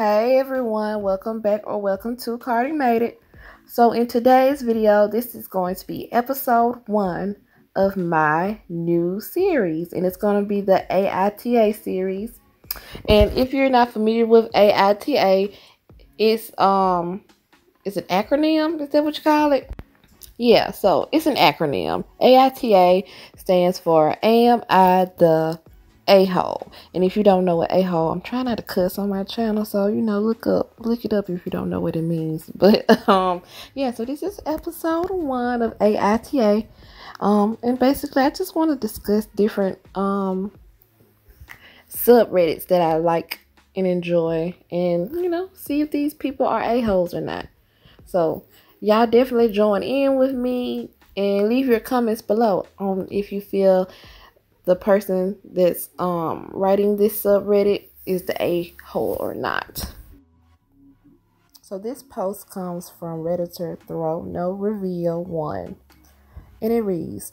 Hey everyone, welcome back or welcome to Kardea Made It. So in today's video, this is going to be episode one of my new series and it's going to be the AITA series. And if you're not familiar with AITA, it's um it's an acronym, is that what you call it? Yeah, so it's an acronym. AITA stands for Am I the a-hole. And if you don't know what a-hole, I'm trying not to cuss on my channel, so you know, look up, look it up if you don't know what it means. But um, yeah, so this is episode one of AITA. Um, and basically, I just want to discuss different um subreddits that I like and enjoy, and you know, see if these people are a-holes or not. So y'all definitely join in with me and leave your comments below on if you feel the person that's um writing this subreddit is the a-hole or not. So this post comes from Redditor Throw No Reveal 1. And it reads,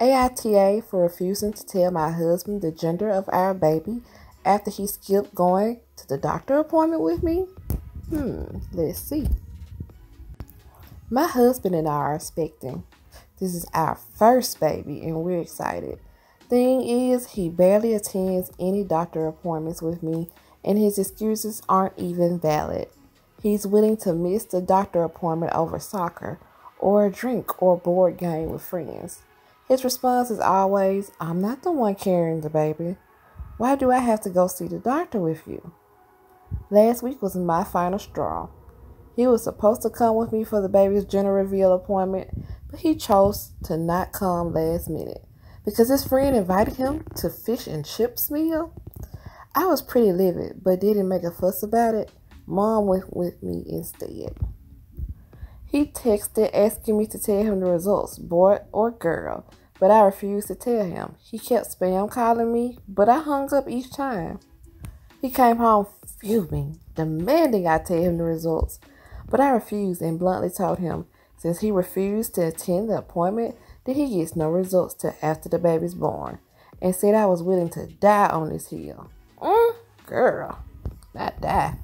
AITA for refusing to tell my husband the gender of our baby after he skipped going to the doctor appointment with me? Hmm, let's see. My husband and I are expecting. This is our first baby and we're excited. Thing is, he barely attends any doctor appointments with me, and his excuses aren't even valid. He's willing to miss the doctor appointment over soccer, or a drink or board game with friends. His response is always, I'm not the one carrying the baby. Why do I have to go see the doctor with you? Last week was my final straw. He was supposed to come with me for the baby's gender reveal appointment, but he chose to not come last minute because his friend invited him to fish and chips meal. I was pretty livid, but didn't make a fuss about it. Mom went with me instead. He texted asking me to tell him the results, boy or girl, but I refused to tell him. He kept spam calling me, but I hung up each time. He came home fuming, demanding I tell him the results, but I refused and bluntly told him since he refused to attend the appointment, then he gets no results till after the baby's born and said I was willing to die on this hill. Mm, girl, not die.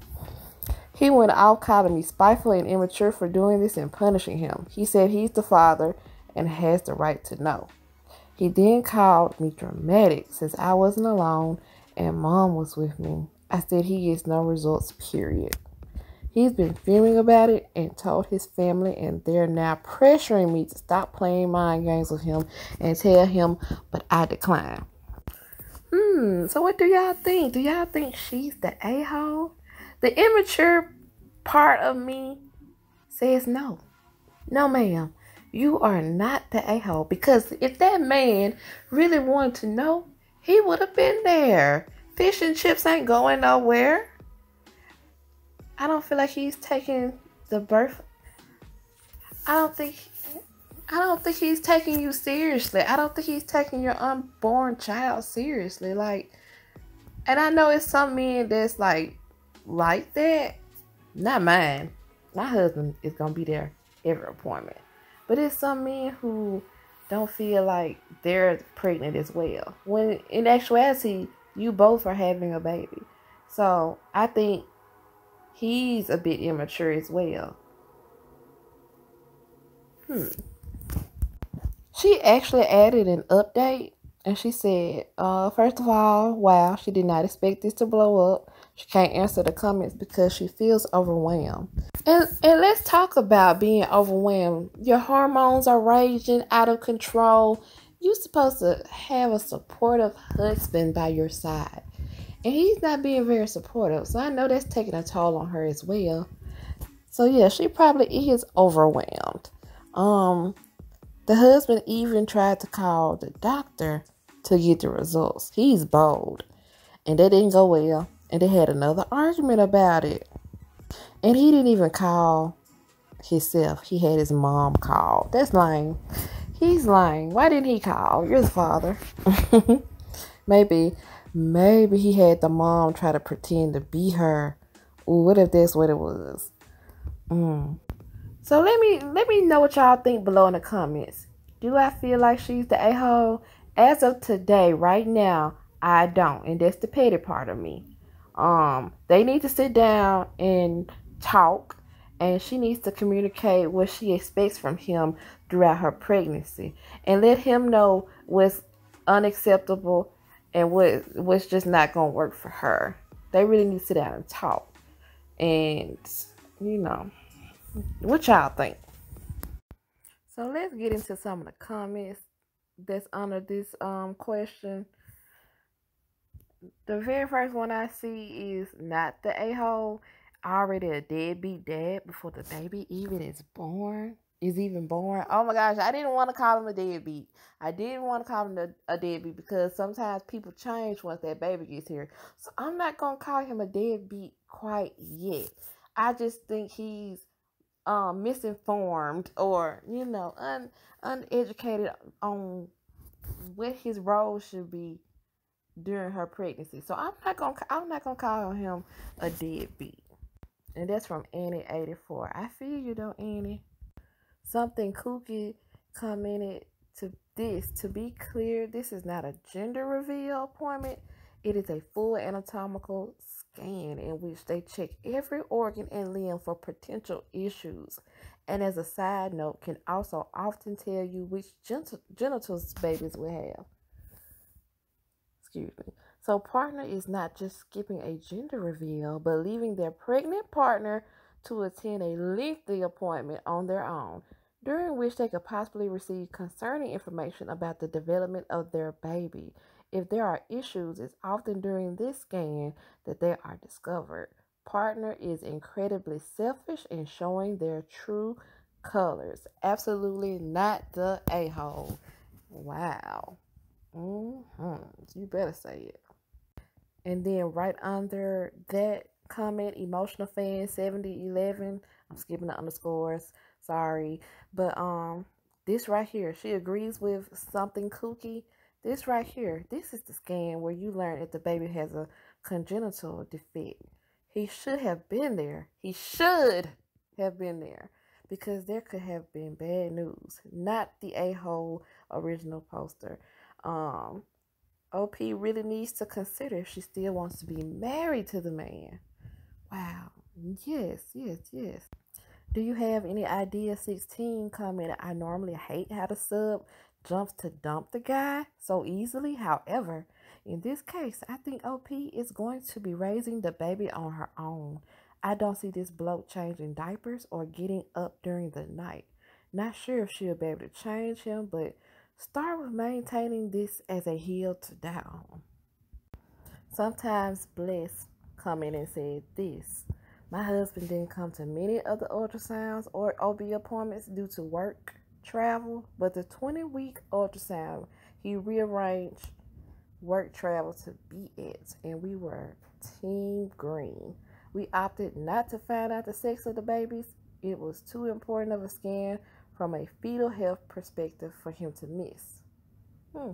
He went off calling me spiteful and immature for doing this and punishing him. He said he's the father and has the right to know. He then called me dramatic since I wasn't alone and mom was with me. I said he gets no results, period. He's been fuming about it and told his family, and they're now pressuring me to stop playing mind games with him and tell him, but I decline. Hmm, so what do y'all think? Do y'all think she's the a hole? The immature part of me says no. No, ma'am. You are not the a hole because if that man really wanted to know, he would have been there. Fish and chips ain't going nowhere. I don't feel like he's taking the birth. I don't think. I don't think he's taking you seriously. I don't think he's taking your unborn child seriously. Like, and I know it's some men that's like, like that. Not mine. My husband is gonna be there every appointment, but it's some men who don't feel like they're pregnant as well. When in actuality, you both are having a baby. So I think he's a bit immature as well. Hmm. She actually added an update and she said, uh, first of all, wow, she did not expect this to blow up. She can't answer the comments because she feels overwhelmed. And and let's talk about being overwhelmed. Your hormones are raging out of control. You're supposed to have a supportive husband by your side. And he's not being very supportive. So I know that's taking a toll on her as well. So yeah, she probably is overwhelmed. Um the husband even tried to call the doctor to get the results. He's bold. And that didn't go well. And they had another argument about it. And he didn't even call himself. He had his mom call. That's lying. He's lying. Why didn't he call? You're the father. Maybe Maybe he had the mom try to pretend to be her. Ooh, what if that's what it was? Mm. So let me let me know what y'all think below in the comments. Do I feel like she's the a-hole? As of today, right now, I don't. And that's the petty part of me. Um, they need to sit down and talk, and she needs to communicate what she expects from him throughout her pregnancy, and let him know what's unacceptable and what what's just not gonna work for her. They really need to sit down and talk, and you know, what y'all think? So let's get into some of the comments that's under this um question. The very first one I see is not the a hole. Already a deadbeat dad before the baby even is born. Is even born. Oh my gosh, I didn't want to call him a deadbeat. I didn't want to call him a, a deadbeat because sometimes people change once that baby gets here. So I'm not gonna call him a deadbeat quite yet. I just think he's um misinformed or you know un uneducated on what his role should be during her pregnancy. So I'm not gonna I'm not gonna call him a deadbeat. And that's from Annie eighty four. I feel you though, Annie. Something kooky commented to this. To be clear, this is not a gender reveal appointment. It is a full anatomical scan in which they check every organ and limb for potential issues. And as a side note, can also often tell you which genitals babies will have. Excuse me. So, partner is not just skipping a gender reveal, but leaving their pregnant partner to attend a lengthy appointment on their own, during which they could possibly receive concerning information about the development of their baby. If there are issues, it's often during this scan that they are discovered. Partner is incredibly selfish in showing their true colors. Absolutely not the a hole. Wow. Mm-hmm. You better say it. And then right under that comment, emotional fan 7011. I'm skipping the underscores. Sorry. But um this right here, she agrees with something kooky this right here, this is the scan where you learn if the baby has a congenital defect. He should have been there. He should have been there because there could have been bad news, not the a-hole original poster. Um, OP really needs to consider if she still wants to be married to the man. Wow. Yes, yes, yes. Do you have any idea? 16 comment. I normally hate how to sub jumps to dump the guy so easily. However, in this case, I think OP is going to be raising the baby on her own. I don't see this bloke changing diapers or getting up during the night. Not sure if she'll be able to change him, but start with maintaining this as a heel to down. Sometimes Bless come in and said this. My husband didn't come to many of the ultrasounds or OB appointments due to work travel, but the 20 week ultrasound, he rearranged work travel to be it, and we were team green. We opted not to find out the sex of the babies. It was too important of a scan from a fetal health perspective for him to miss. Hmm.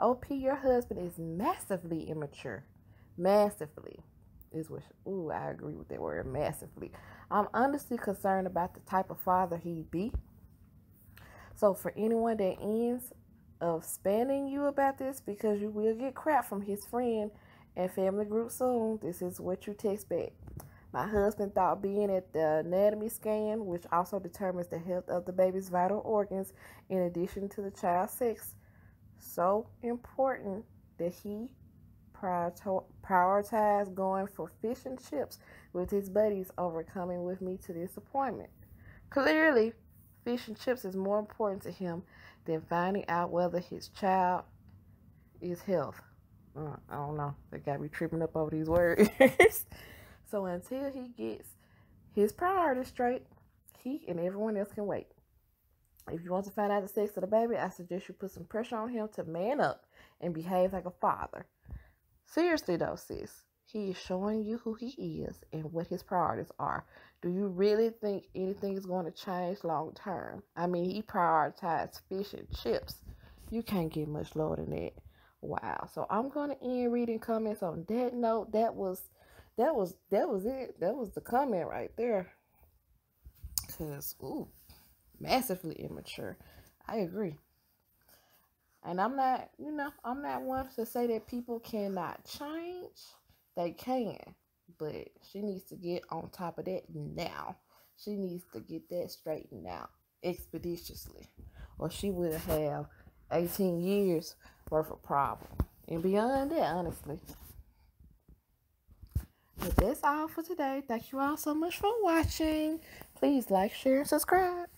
OP, your husband is massively immature. Massively is what. Ooh, I agree with that word, massively. I'm honestly concerned about the type of father he'd be so for anyone that ends of spamming you about this, because you will get crap from his friend and family group soon, this is what you text back. My husband thought being at the anatomy scan, which also determines the health of the baby's vital organs in addition to the child's sex, so important that he prioritized going for fish and chips with his buddies over coming with me to this appointment. Clearly, fish and chips is more important to him than finding out whether his child is health. Uh, I don't know. They got me tripping up over these words. so until he gets his priorities straight, he and everyone else can wait. If you want to find out the sex of the baby, I suggest you put some pressure on him to man up and behave like a father. Seriously though, sis, he is showing you who he is and what his priorities are. Do you really think anything is going to change long term? I mean, he prioritized fish and chips. You can't get much lower than that. Wow. So I'm going to end reading comments on that note. That was that was that was it. That was the comment right there. Cause ooh, massively immature. I agree. And I'm not, you know, I'm not one to say that people cannot change. they can. But she needs to get on top of that now. She needs to get that straightened out expeditiously. Or she will have 18 years worth of problem. And beyond that, honestly. But that's all for today. Thank you all so much for watching. Please like, share, and subscribe.